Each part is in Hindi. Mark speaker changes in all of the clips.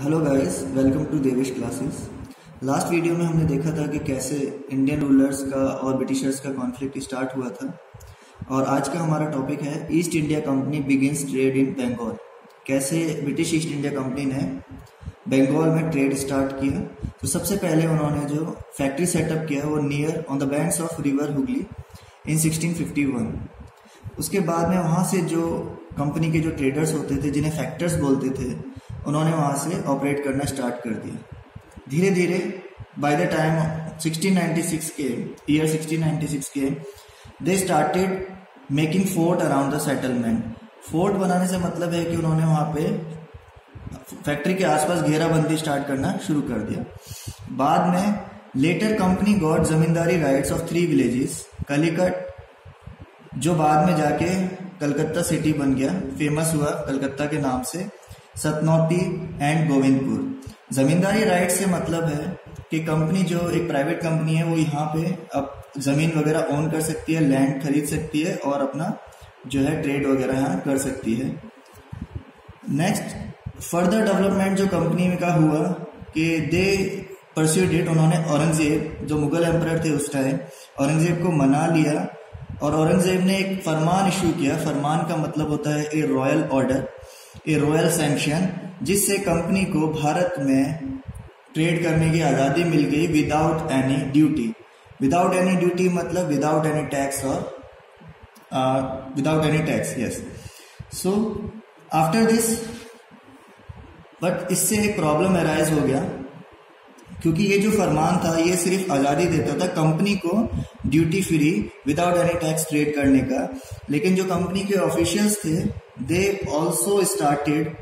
Speaker 1: Hello guys welcome to Devesh classes last video में हमने देखा था कि कैसे इंडियन रूलर्स का और ब्रिटिशर्स का कॉन्फ्लिक्ट स्टार्ट हुआ था। और आज का हमारा टॉपिक है East India Company begins trade in Bengal कैसे ब्रिटिश ईस्ट इंडिया कंपनी ने बंगाल में ट्रेड स्टार्ट किया। तो सबसे पहले उन्होंने जो फैक्ट्री सेटअप किया वो near on the banks of river Hooghly in 1651 उसके बाद में वहाँ से जो कंपनी के जो ट्रेडर्स होते थे, जिन्हें फैक्टर्स बोलते थे उन्होंने वहाँ से ऑपरेट करना स्टार्ट कर दिया। धीरे धीरे बाय द टाइम 1696 के ईयर 1696 के they started making fort around the settlement fort बनाने से मतलब है कि उन्होंने वहाँ पे फैक्ट्री के आसपास घेराबंदी स्टार्ट करना शुरू कर दिया। बाद में later company got zamindari rights of three villages Kalikata जो बाद में जाके कलकत्ता सिटी बन गया। फ़ेमस हुआ कलकत्ता के नाम से। सतनौती एंड गोविंदपुर। जमींदारी राइट से मतलब है कि कंपनी जो एक प्राइवेट कंपनी है, वो यहाँ पे अब ज़मीन वगैरह ओन कर सकती है लैंड खरीद सकती है और अपना जो है ट्रेड वगैरह यहाँ कर सकती है। नेक्स्ट फर्दर डेवलपमेंट जो कंपनी में का हुआ कि दे परस्यू डेट उन्होंने औरंगज़ेब, जो मुगल एम्पर थे उस टाइम औरंगज़ेब को मना लिया और औरंगज़ेब ने एक फरमान इशू किया। फरमान का मतलब होता है a royal order a royal sanction जिससे कंपनी को भारत में ट्रेड करने की आज़ादी मिल गई without any duty without any duty मतलब विदाउट एनी टैक्स और without any tax yes so after this but इससे एक प्रॉब्लम अराइज हो गया, क्योंकि ये जो फरमान था, ये सिर्फ़ आज़ादी देता था कंपनी को duty free without any tax trade करने का. लेकिन जो कंपनी के ऑफिशियल्स थे they also started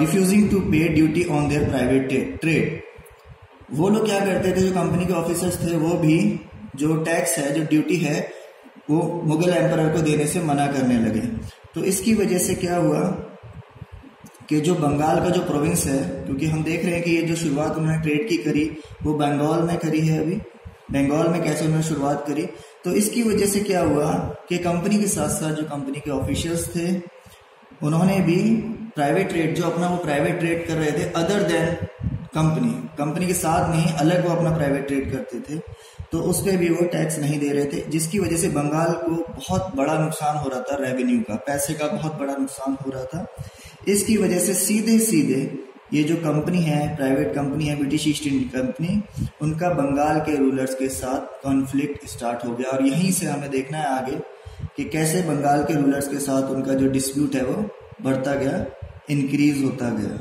Speaker 1: refusing to pay duty on their private trade वो लोग क्या करते थे, जो कंपनी के ऑफिसर्स थे, वो भी जो टैक्स है, जो ड्यूटी है, वो मुगल एम्पर को देने से मना करने लगे। तो इसकी वजह से क्या हुआ कि जो बंगाल का जो प्रोविंस है, क्योंकि हम देख रहे हैं कि ये जो शुरुआत उन्होंने ट्रेड की करी, वो बंगाल में करी है अभी। बंगाल में कैसे उन्होंने शुरुआत करी? तो इसकी वजह से क्या हुआ कि कंपनी के साथ साथ जो कंपनी के ऑफिशियल्स थे, उन्होंने भी प्राइवेट ट्रेड जो अपना वो प्राइवेट ट्रेड कर रहे थे अदर देन कंपनी कंपनी के साथ नहीं, अलग वो अपना प्राइवेट ट्रेड करते थे तो उस पर भी वो टैक्स नहीं दे रहे थे, जिसकी वजह से बंगाल को बहुत बड़ा नुकसान हो रहा था रेवेन्यू का, पैसे का बहुत बड़ा नुकसान हो रहा था। इसकी वजह से सीधे सीधे ये जो कंपनी है, प्राइवेट कंपनी है, ब्रिटिश ईस्ट इंडिया कंपनी, उनका बंगाल के रूलर्स के साथ कॉन्फ्लिक्ट स्टार्ट हो गया। और यहीं से हमें देखना है आगे कि कैसे बंगाल के रूलर्स के साथ उनका जो डिस्प्यूट है वो बढ़ता गया इंक्रीज होता गया।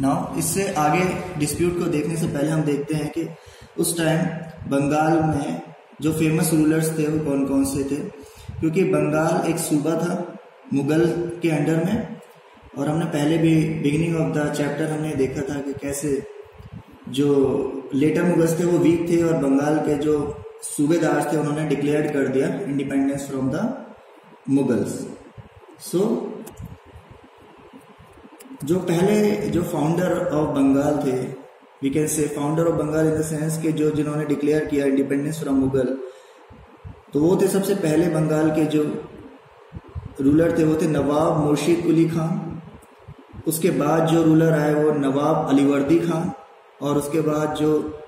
Speaker 1: नाउ इससे आगे डिस्प्यूट को देखने से पहले हम देखते हैं कि उस टाइम बंगाल में जो फ़ेमस रूलर्स थे वो कौन कौन से थे? क्योंकि बंगाल एक सूबा था, मुगल के अंडर में और हमने पहले भी बिगिनिंग ऑफ़ द चैप्टर हमने देखा था कि कैसे जो लेटर मुगल्स थे वो वीक थे और बंगाल के जो सूबेदार थे उन्होंने डिक्लेयर कर दिया independence from the Mughals. So जो पहले जो फाउंडर ऑफ़ बंगाल थे we can say founder of Bengal in the sense के जो जिन्होंने डिक्लेयर किया इंडिपेंडेंस फ्रॉम मुगल तो वो थे सबसे पहले बंगाल के जो रूलर थे, वो थे नवाब मुर्शिद कुली खान। उसके बाद जो रूलर आए वो नवाब अलीवर्दी खान और उसके बाद जो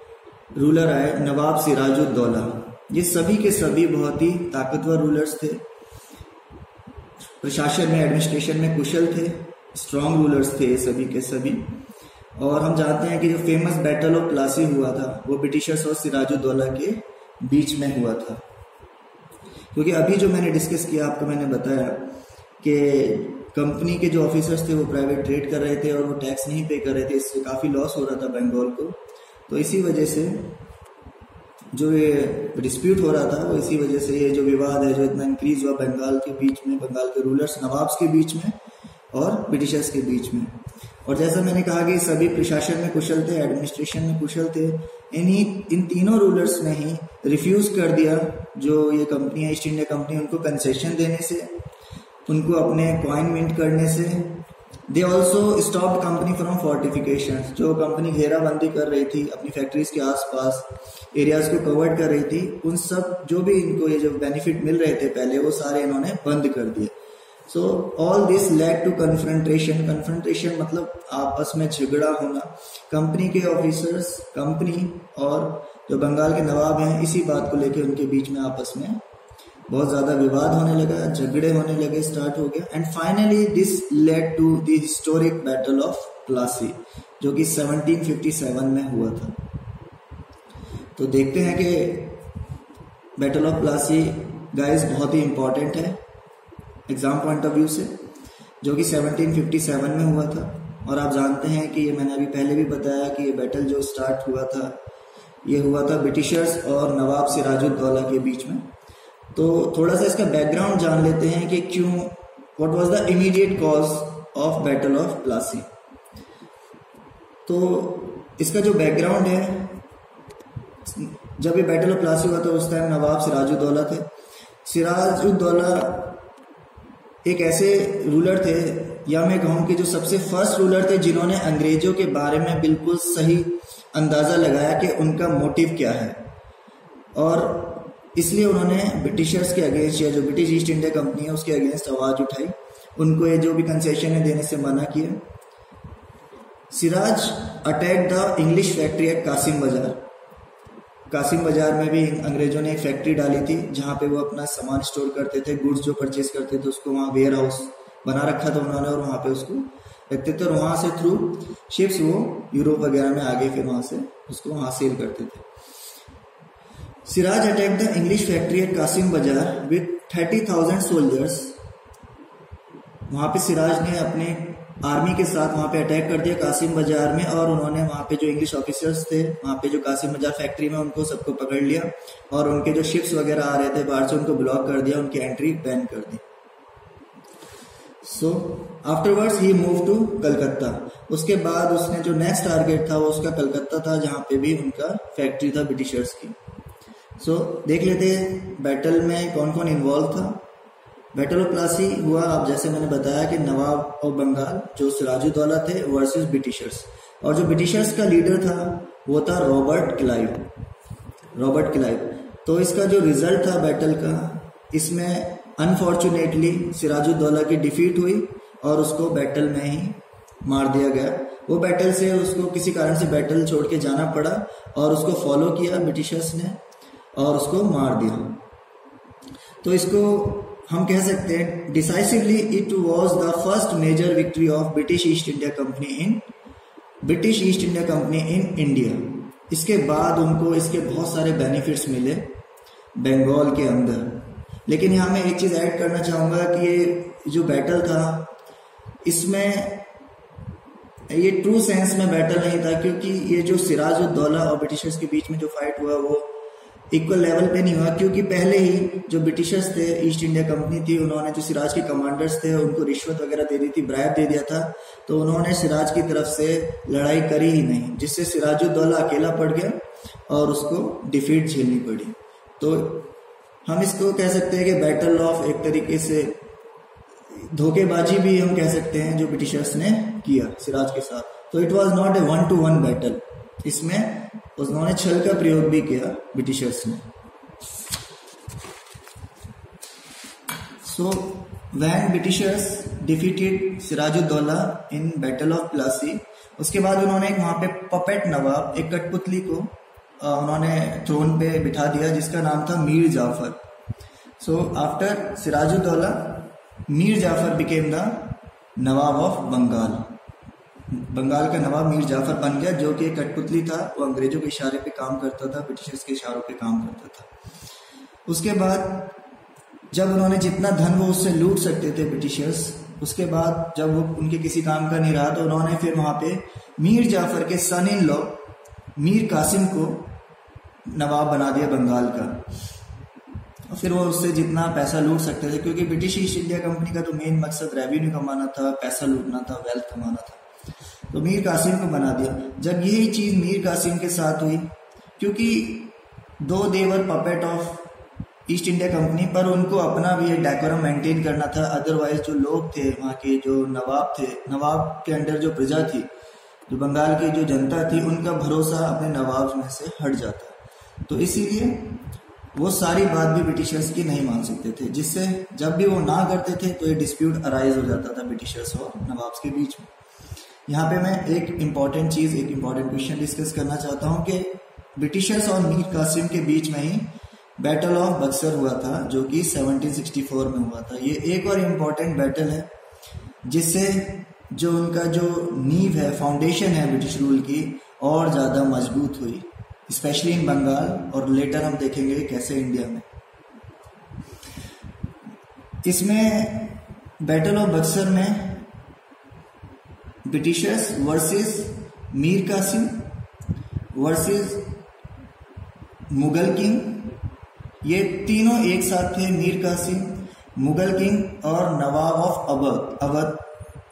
Speaker 1: रूलर आए नवाब सिराजुद्दौला। ये सभी के सभी बहुत ही ताकतवर रूलर्स थे। प्रशासन में एडमिनिस्ट्रेशन में कुशल थे स्ट्रॉन्ग रूलर्स थे सभी के सभी। और हम जानते हैं कि जो फ़ेमस बैटल ऑफ़ प्लासी हुआ था, वो ब्रिटिशर्स और सिराजुद्दौला के बीच में हुआ था। क्योंकि अभी जो मैंने डिस्कस किया, आपको मैंने बताया कि कंपनी के जो ऑफिसर्स थे, वो प्राइवेट ट्रेड कर रहे थे और वो टैक्स नहीं पे कर रहे थे, इससे काफ़ी लॉस हो रहा था बंगाल को। तो इसी वजह से जो ये डिस्प्यूट हो रहा था, वो इसी वजह से ये जो विवाद है, जो इतना इंक्रीज हुआ बंगाल के बीच में बंगाल के रूलर्स नवाब्स के बीच में और ब्रिटिशर्स के बीच में। और जैसा मैंने कहा कि सभी प्रशासन में कुशल थे एडमिनिस्ट्रेशन में कुशल थे, इन्हीं, इन तीनों रूलर्स ने ही रिफ्यूज कर दिया जो ये कंपनी है ईस्ट इंडिया कंपनी उनको कंसेशन देने से। उनको अपने कॉइन मिंट करने से they also stop company from fortification जो कंपनी घेराबंदी कर रही थी, अपनी फैक्ट्रीज के आसपास एरियाज़ को कवर कर रही थी, उन सब, जो भी इनको ये जो बेनिफिट मिल रहे थे पहले, वो सारे इन्होंने बंद कर दिए। So all this led to confrontation confrontation मतलब आपस में झगड़ा होना। कंपनी के ऑफिसर्स कंपनी और जो बंगाल के नवाब हैं, इसी बात को लेकर उनके बीच में आपस में बहुत ज़्यादा विवाद होने लगा, झगड़े होने लगे स्टार्ट हो गया। And finally this led to the historic battle of Plassey जो कि 1757 में हुआ था। तो देखते हैं कि बैटल ऑफ़ प्लासी गाइस बहुत ही इंपॉर्टेंट है एग्ज़ाम पॉइंट ऑफ़ व्यू से, जो कि 1757 में हुआ था। और आप जानते हैं कि ये मैंने अभी पहले भी बताया कि ये बैटल जो स्टार्ट हुआ था, ये हुआ था ब्रिटिशर्स और नवाब सिराजुद्दौला के बीच में। तो थोड़ा सा इसका बैकग्राउंड जान लेते हैं कि क्यों what was the immediate cause of battle of Plassey तो इसका जो बैकग्राउंड है, जब ये बैटल ऑफ़ प्लासी हुआ था उस टाइम नवाब सिराजुद्दौला थे। सिराजुद्दौला एक ऐसे रूलर थे, या मैं कहूँ कि जो सबसे फ़र्स्ट रूलर थे जिन्होंने अंग्रेज़ों के बारे में बिल्कुल सही अंदाज़ा लगाया कि उनका मोटिव क्या है। और इसलिए उन्होंने ब्रिटिशर्स के अगेंस्ट या जो ब्रिटिश ईस्ट इंडिया कंपनी है, उसके अगेंस्ट आवाज़ उठाई। उनको ये जो भी कंसेशन है देने से मना किया। Siraj attack the English factory at Kasim Bazar Kasim Bazar में भी अंग्रेज़ों ने एक फैक्ट्री डाली थी, जहाँ पे वो अपना सामान स्टोर करते थे गुड्स जो परचेज करते थे, उसको वहाँ वेयर हाउस बना रखा था उन्होंने और वहाँ पे उसको रखते थे और वहाँ से थ्रू शिप्स वो यूरोप वगैरह में आगे फिर वहाँ से उसको वहाँ सेल करते थे। Siraj attack the English factory at Kasim Bazar with thirty thousand soldiers वहाँ पे सिराज ने अपने आर्मी के साथ वहाँ पे अटैक कर दिया कासिम बाज़ार में और उन्होंने वहाँ पे जो इंग्लिश ऑफिसर्स थे, वहाँ पे जो कासिम बाज़ार फैक्ट्री में उनको सबको पकड़ लिया और उनके जो शिप्स वगैरह आ रहे थे बाहर से उनको ब्लॉक कर दिया, उनकी एंट्री बैन कर दी। So afterwards he move to Calcutta उसके बाद उसने जो नेक्स्ट टारगेट था वो उसका कलकत्ता था, जहाँ पे भी उनका फैक्ट्री था ब्रिटिशर्स की। सो so, देख लेते बैटल में कौन कौन इन्वॉल्व था। बैटल ऑफ़ प्लासी हुआ आप जैसे मैंने बताया कि नवाब ऑफ़ बंगाल जो सिराजुद्दौला थे वर्सेस ब्रिटिशर्स और जो ब्रिटिशर्स का लीडर था वो था रॉबर्ट क्लाइव रॉबर्ट क्लाइव तो इसका जो रिज़ल्ट था बैटल का इसमें अनफॉर्चुनेटली सिराजुद्दौला की डिफीट हुई और उसको बैटल में ही मार दिया गया। वो बैटल से उसको किसी कारण से बैटल छोड़ के जाना पड़ा और उसको फॉलो किया ब्रिटिशर्स ने। और उसको मार दिया। तो इसको हम कह सकते हैं decisively it was the first major victory of British East India company in British East India company in India इसके बाद उनको इसके बहुत सारे बेनिफिट्स मिले बंगाल के अंदर। लेकिन यहाँ मैं एक चीज़ ऐड करना चाहूँगा कि ये जो बैटल था, इसमें ये ट्रू सेंस में बैटल नहीं था, क्योंकि ये जो सिराज उद्दौला और ब्रिटिशर्स के बीच में जो फाइट हुआ, वो इक्वल लेवल पे नहीं हुआ, क्योंकि पहले ही जो ब्रिटिशर्स थे ईस्ट इंडिया कंपनी थी, उन्होंने जो सिराज के कमांडर्स थे, उनको रिश्वत वगैरह दे दी थी ब्राइब दे दिया था तो उन्होंने सिराज की तरफ़ से लड़ाई करी ही नहीं, जिससे सिराजुद्दौला अकेला पड़ गया और उसको डिफीट झेलनी पड़ी। तो हम इसको कह सकते हैं कि बैटल ऑफ़ एक तरीके से धोखेबाजी भी हम कह सकते हैं जो ब्रिटिशर्स ने किया सिराज के साथ। तो it was not a one to one battle इसमें उन्होंने छल का प्रयोग भी किया ब्रिटिशर्स ने। So when Britishers defeated Sirajuddaula in battle of Plassey उसके बाद उन्होंने वहाँ पे पपेट नवाब, एक कठपुतली को उन्होंने थ्रोन पे बिठा दिया जिसका नाम था Mir Jafar. So after Sirajuddaula, Mir Jafar became the nawab of Bengal Bengal का नवाब मीर जाफ़र बन गया, जो कि एक कठपुतली था। वो अंग्रेज़ों के इशारे पे काम करता था, ब्रिटिशर्स के इशारों पे काम करता था। उसके बाद जब उन्होंने जितना धन वो उससे लूट सकते थे ब्रिटिशर्स, उसके बाद जब वो उनके किसी काम का नहीं रहा तो उन्होंने फिर वहाँ पे मीर जाफ़र के son in law Mir Kasim को नवाब बना दिया बंगाल का। और फिर वो उससे जितना पैसा लूट सकते थे, क्योंकि ब्रिटिश ईस्ट इंडिया कंपनी का तो मेन मकसद रेवेन्यू कमाना था, पैसा लूटना था वेल्थ कमाना था। तो मीर कासिम को बना दिया। जब यही चीज़ मीर कासिम के साथ हुई, क्योंकि though they were puppet of East India company पर उनको अपना भी एक डेकोरम मेंटेन करना था। अदरवाइज़ जो लोग थे, वहाँ के जो नवाब थे, नवाब के अंडर जो प्रजा थी, जो बंगाल की जो जनता थी, उनका भरोसा अपने नवाब में से हट जाता। तो इसीलिए वो सारी बात भी ब्रिटिशर्स की नहीं मान सकते थे, जिससे जब भी वो ना करते थे तो ये डिस्प्यूट अराइज हो जाता था ब्रिटिशर्स और नवाब्स के बीच में। यहाँ पे मैं एक इंपॉर्टेंट चीज़, एक इंपॉर्टेंट क्वेश्चन डिस्कस करना चाहता हूँ कि ब्रिटिशर्स और मीर कासिम के बीच में ही बैटल ऑफ़ बक्सर हुआ था, जो कि 1764 में हुआ था। ये एक और इंपॉर्टेंट बैटल है, जिससे जो उनका जो नींव है फाउंडेशन है ब्रिटिश रूल की, और ज़्यादा मज़बूत हुई स्पेशली इन बंगाल और लेटर हम देखेंगे कैसे इंडिया में। इसमें बैटल ऑफ़ बक्सर में Britishers versus Mir Kasim versus Mughal king ये तीनों एक साथ थे मीर कासिम मुगल किंग और नवाब ऑफ़ अवध अवध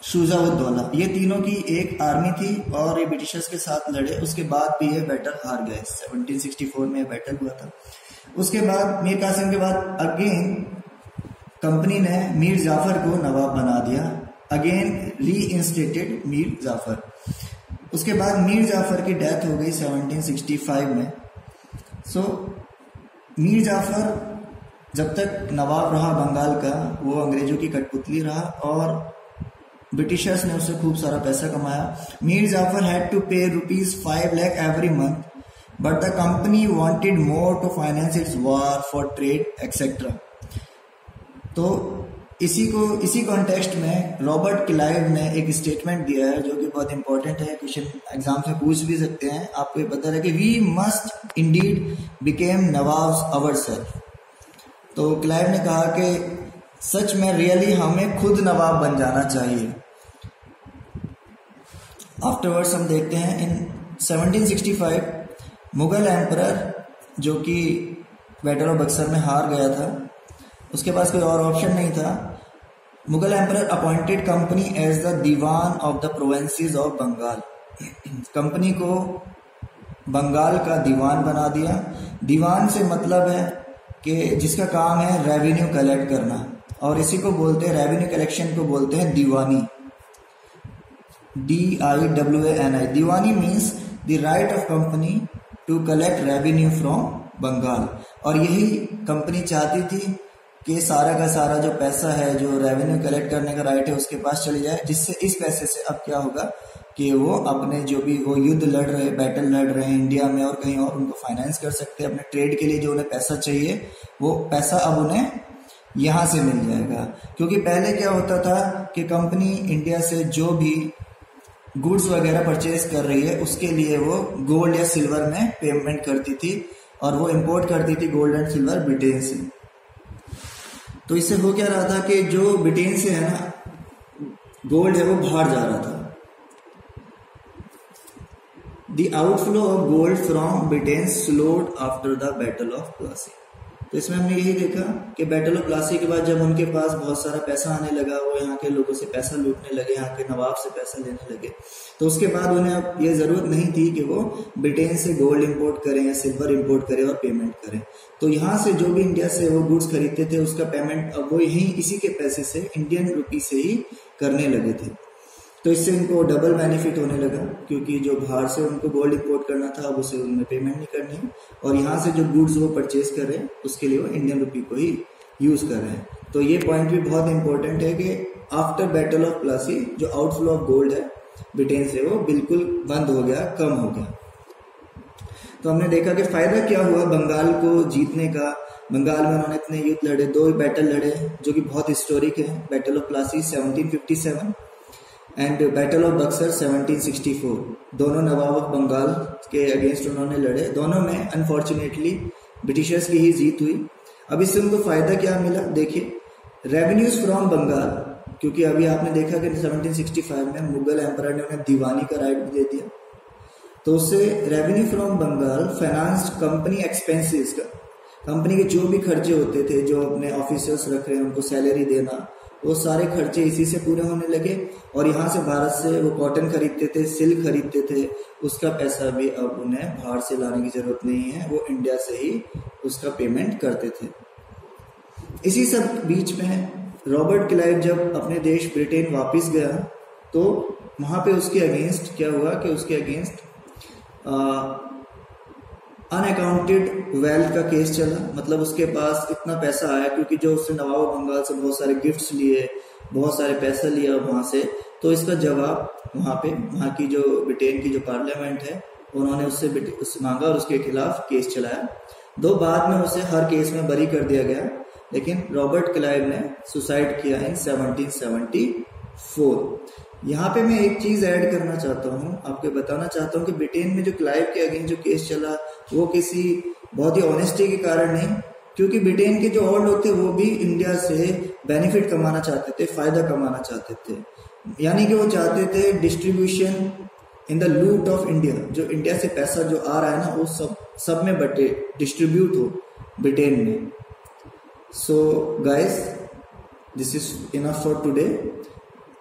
Speaker 1: शुजाउद्दौला ये तीनों की एक आर्मी थी और ये ब्रिटिशर्स के साथ लड़े। उसके बाद भी ये बैटल हार गए। 1764 में बैटल हुआ था। उसके बाद मीर कासिम के बाद अगेन कंपनी ने मीर जाफ़र को नवाब बना दिया। अगेन री इंस्टेटेड मीर जाफ़र उसके बाद मीर जाफ़र की डेथ हो गई 1765 में। सो so, मीर जाफ़र जब तक नवाब रहा बंगाल का वो अंग्रेज़ों की कठपुतली रहा और ब्रिटिशर्स ने उससे खूब सारा पैसा कमाया। Mir Jafar had to pay rupees five lakh every month but the company wanted more to finance its war for trade etcetera तो इसी को, इसी कॉन्टेक्स्ट में रॉबर्ट क्लाइव ने एक स्टेटमेंट दिया है जो कि बहुत इंपॉर्टेंट है। क्वेश्चन एग्ज़ाम से पूछ भी सकते हैं। आपको ये पता है कि we must indeed became nawab ourselves तो क्लाइव ने कहा कि सच में रियली हमें खुद नवाब बन जाना चाहिए। आफ्टरवर्ड्स हम देखते हैं इन 1765 मुगल एम्पर जो कि बैटल ऑफ़ बक्सर में हार गया था उसके पास कोई और ऑप्शन नहीं था। Mughal emperor appointed company as the diwan of the provinces of Bengal company को बंगाल का दीवान बना दिया। दीवान से मतलब है कि जिसका काम है रेवेन्यू कलेक्ट करना। और इसी को बोलते हैं रेवेन्यू कलेक्शन को बोलते हैं diwani. D I W N I diwani means the right of company to collect revenue from Bengal और यही कंपनी चाहती थी कि सारा का सारा जो पैसा है, जो रेवेन्यू कलेक्ट करने का राइट है, उसके पास चली जाए, जिससे इस पैसे से अब क्या होगा कि वो अपने जो भी वो युद्ध लड़ रहे बैटल लड़ रहे हैं इंडिया में और कहीं और, उनको फाइनेंस कर सकते हैं, अपने ट्रेड के लिए जो उन्हें पैसा चाहिए, वो पैसा अब उन्हें यहाँ से मिल जाएगा। क्योंकि पहले क्या होता था कि कंपनी इंडिया से जो भी गुड्स वगैरह परचेज कर रही है, उसके लिए वो गोल्ड या सिल्वर में पेमेंट करती थी और वो इम्पोर्ट करती थी गोल्ड एंड सिल्वर ब्रिटेन से। तो इससे हो क्या रहा था कि जो ब्रिटेन से है ना गोल्ड है वो बाहर जा रहा था। The outflow of gold from Britain slowed after the battle of Plassey तो इसमें हमने यही देखा कि बैटल ऑफ़ प्लासी के बाद जब उनके पास बहुत सारा पैसा आने लगा, वो यहाँ के लोगों से पैसा लूटने लगे, यहाँ के नवाब से पैसा लेने लगे तो उसके बाद उन्हें अब ये ज़रूरत नहीं थी कि वो ब्रिटेन से गोल्ड इंपोर्ट करें या सिल्वर इंपोर्ट करें और पेमेंट करें। तो यहाँ से जो भी इंडिया से वो गुड्स खरीदते थे, उसका पेमेंट अब वो यही इसी के पैसे से इंडियन रुपी से ही करने लगे थे। तो इससे इनको डबल बेनिफिट होने लगा, क्योंकि जो बाहर से उनको गोल्ड इम्पोर्ट करना था, अब उसे उनमें पेमेंट नहीं करनी है। और यहाँ से जो गुड्स वो परचेज कर रहे हैं, उसके लिए वो इंडियन रुपी को ही यूज़ कर रहे हैं। तो ये पॉइंट भी बहुत इंपॉर्टेंट है कि आफ्टर बैटल ऑफ़ प्लासी जो आउटफ्लो ऑफ़ गोल्ड है ब्रिटेन से वो बिल्कुल बंद हो गया, कम हो गया। तो हमने देखा कि फ़ायदा क्या हुआ बंगाल को जीतने का। बंगाल में उन्होंने इतने युद्ध लड़े, दो बैटल लड़े, जो कि बहुत हिस्टोरिक है। Battle of Plassey 1757 and battle of Buxar 1764 दोनों नवाब ऑफ़ बंगाल के अगेंस्ट उन्होंने लड़े। दोनों में अनफॉर्चुनेटली ब्रिटिशर्स की ही जीत हुई। अब इससे उनको फ़ायदा क्या मिला? देखिए रेवेन्यूज फ्रॉम बंगाल क्योंकि अभी आपने देखा कि 1765 में मुगल एम्पर ने उन्हें दीवानी का राइट दे दिया। तो उससे revenue from Bengal finance company expenses का। कंपनी के जो भी खर्चे होते थे, जो अपने ऑफिसर्स रख रहे हैं, उनको सैलरी देना वो सारे खर्चे इसी से पूरे होने लगे और यहाँ से भारत से वो कॉटन खरीदते थे सिल्क खरीदते थे, उसका पैसा भी अब उन्हें बाहर से लाने की ज़रूरत नहीं है, वो इंडिया से ही उसका पेमेंट करते थे। इसी सब बीच में रॉबर्ट क्लाइव जब अपने देश ब्रिटेन वापस गया तो वहाँ पे उसके अगेंस्ट क्या हुआ कि उसके अगेंस्ट अनअकाउंटेड वेल्थ का केस चला। मतलब उसके पास इतना पैसा आया क्योंकि जो उसने नवाब बंगाल से बहुत सारे गिफ्ट्स लिए, बहुत सारे पैसा लिया वहाँ से तो इसका जवाब वहाँ पे, वहाँ की जो ब्रिटेन की जो पार्लियामेंट है, उन्होंने उससे उससे मांगा और उसके खिलाफ केस चलाया। दो बाद में उसे हर केस में बरी कर दिया गया, लेकिन रॉबर्ट क्लाइव ने सुसाइड किया इन 1774 यहाँ पे मैं एक चीज़ ऐड करना चाहता हूँ, आपको बताना चाहता हूँ कि ब्रिटेन में जो क्लाइव के अगेंस्ट जो केस चला, वो किसी बहुत ही ऑनेस्टी के कारण नहीं, क्योंकि ब्रिटेन के जो और लोग थे, वो भी इंडिया से बेनिफिट कमाना चाहते थे, फ़ायदा कमाना चाहते थे। यानी कि वो चाहते थे distribution in the loot of India जो इंडिया से पैसा जो आ रहा है ना, वो सब सब में बटे डिस्ट्रीब्यूट हो ब्रिटेन में। So guys this is enough for today